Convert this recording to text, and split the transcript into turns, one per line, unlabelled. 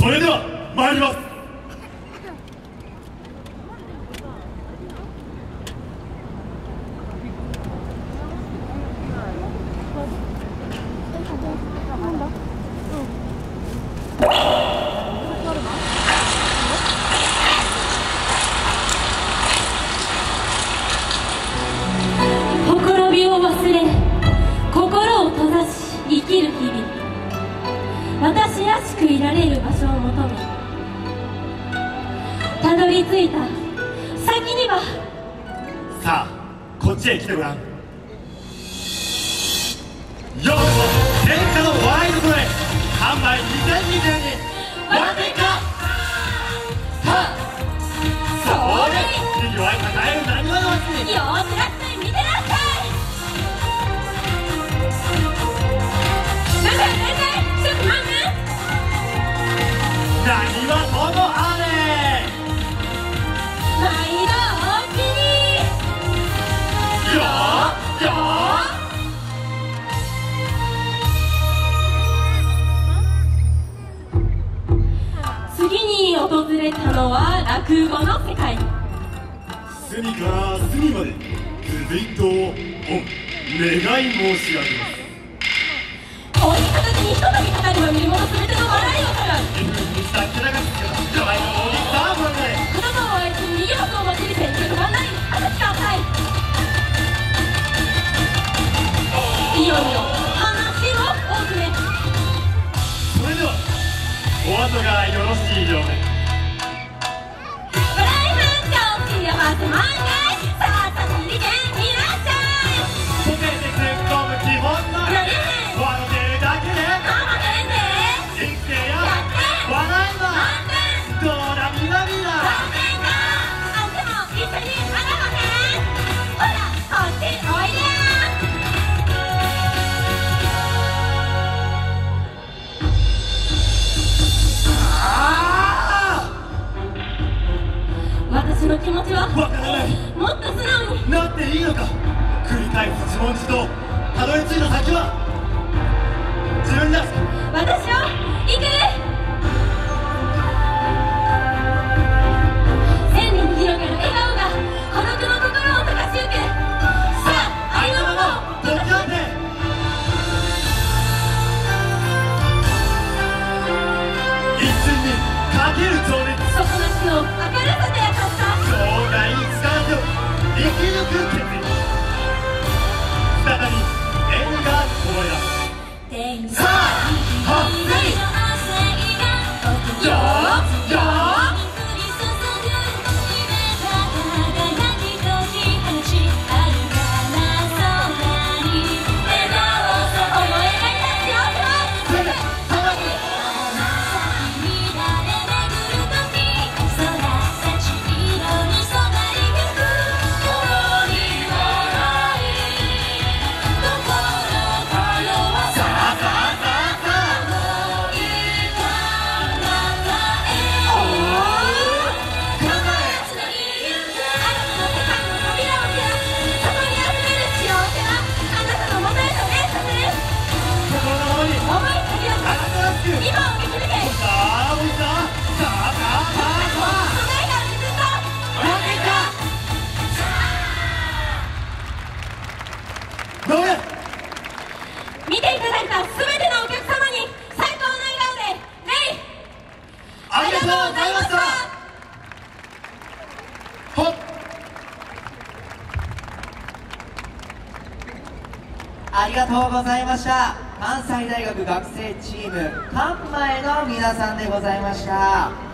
それでは参ります。
り着いた。先には。
さあこっちへ来てごらん。れ
たのは落語の世界。
隅から隅までずいと御願い申し上げます。
大き片手にひとたび語れば見るもの全ての笑いをから
らえ
子供をない私が浅いい。よいよ話を多くね
それではお後がよろしいようで
Okay. わ
からない
もっと素直に
なっていいのか繰り返す自問自答たどり着いた先は自分らしく
私を見ていただいた全てのお客様に最高の笑顔でレイ
ありがとうございました。ほっ。
ありがとうございました。関西大学学生チームカンマへの皆さんでございました。